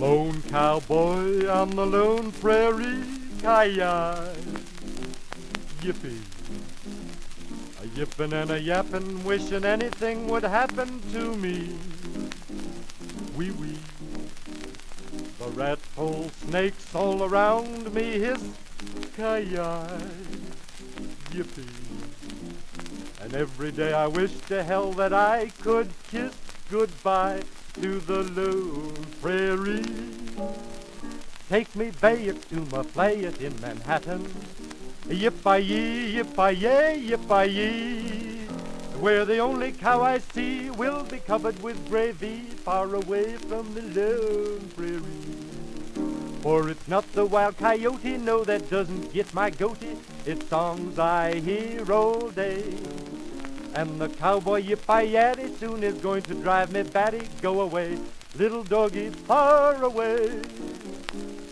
cowboy on the lone prairie, ki-yi, yippee. A yippin' and a yappin', wishing anything would happen to me. Wee wee. The rat pole snakes all around me hiss, ki-yi, yippee. And every day I wish to hell that I could kiss goodbye to the lone prairie. Take me back to my flat in Manhattan. Yip-a-yee, yip-a-yay, yip-a-yee. Where the only cow I see will be covered with gravy far away from the lone prairie. For it's not the wild coyote, no, that doesn't get my goatee. It's songs I hear all day. And the cowboy yippee soon is going to drive me batty. Go away, little doggy, far away.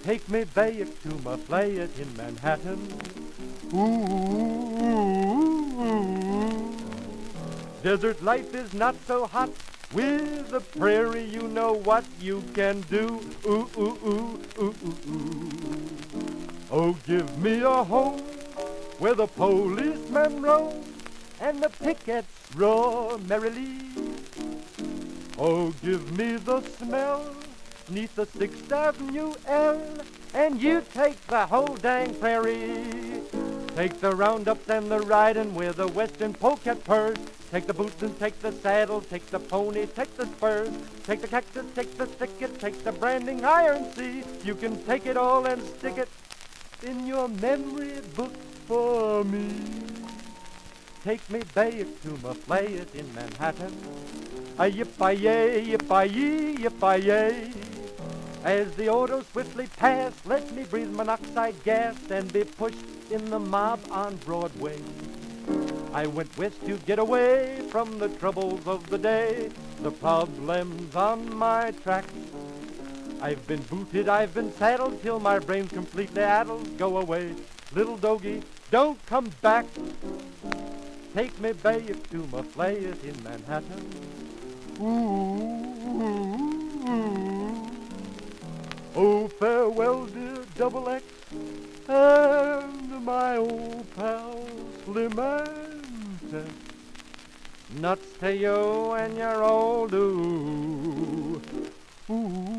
Take me back to my flat in Manhattan. Ooh, ooh, Ooh, desert life is not so hot. With the prairie, you know what you can do. Ooh, ooh, ooh, ooh, ooh, ooh. Oh, give me a home where the policemen roam and the pickets roar merrily. Oh, give me the smell neath the Sixth Avenue L, and you take the whole dang prairie. Take the roundups and the riding with the western polecat purrs. Take the boots and take the saddle, take the pony, take the spurs. Take the cactus, take the thicket, take the branding iron, see. You can take it all and stick it in your memory book for me. Take me back to my flat in Manhattan. A yip-a-yay, yip-a-yee, yip-a-yay. As the auto swiftly passed, let me breathe monoxide gas and be pushed in the mob on Broadway. I went west to get away from the troubles of the day, the problems on my track. I've been booted, I've been saddled till my brain's completely addled. Go away, little doggy, don't come back. Take me back to my flat in Manhattan. Ooh, ooh, ooh. Oh, farewell, dear Double X, and my old pal Slim oh, and. Nuts to you and your old ooh, ooh.